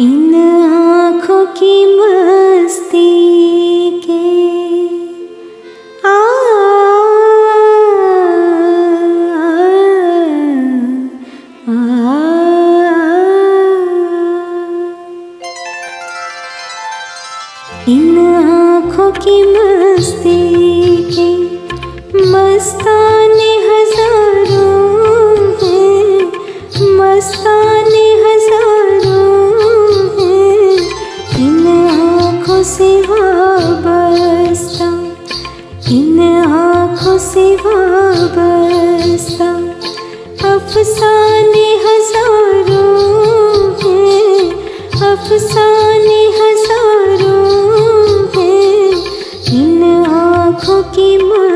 इन आँखों की मस्ती के आ, आ, इन आँखों की मस्ती की मस्ता की माँ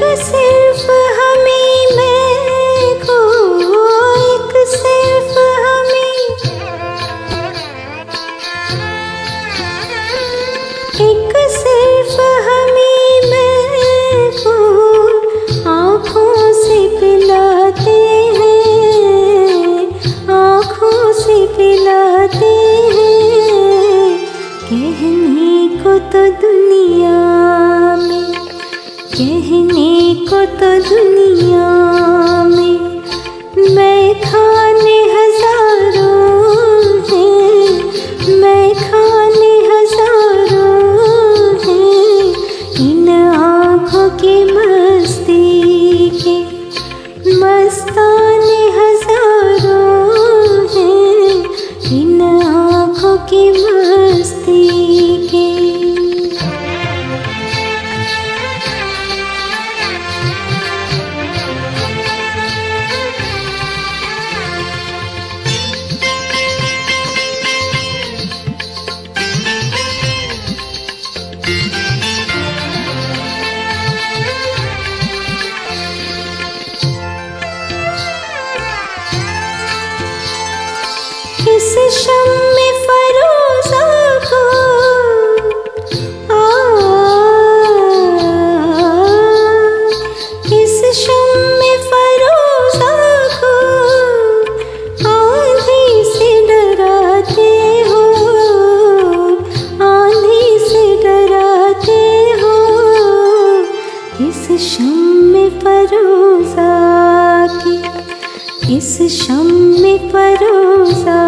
से इस शम फरोजा को आ, शम फरोजा को आंधी से डराते हो। आंधी से डराते हो। इस शम फरोजा की इस शम में परोसा